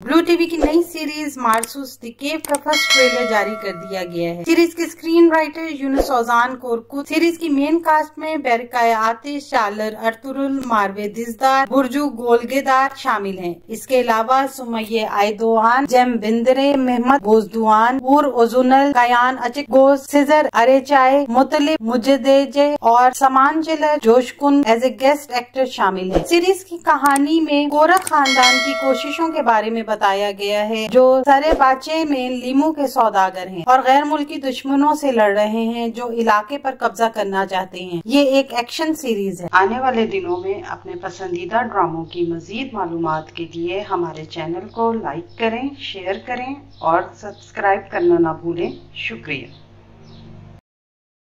Blue TV की नई series Marsus the cave का फ़र्स्ट ट्रेलर जारी कर दिया गया है सीरीज़ के screenwriter Yunus Ozan Korkut, series की मेन कास्ट में बेरकाय आतिश, शालर अर्तुरुल मारवे दिजदार बुरजू गोलगेदार शामिल हैं। इसके अलावा सुमय आयदोहान जेम बिंदरे, मेहमद बोजदुआन पूर ओजुनल, कयान अचिकोस सिजर अरेचाए, मुतलिब मुजदेजे और समान Jailer Coskun as a guest actor शामिल है सीरीज़ की कहानी में गोरख खानदान की कोशिशों के बारे में बताया गया है, जो सारे बाचे में लीमू के सौदागर हैं और गैर मुल्की दुश्मनों से लड़ रहे हैं, जो इलाके पर कब्जा करना चाहते हैं। ये एक एक्शन सीरीज़ है। आने वाले दिनों में अपने पसंदीदा ड्रामों की मजीद मालूम के लिए हमारे चैनल को लाइक करें शेयर करें और सब्सक्राइब करना ना भूलें। शुक्रिया।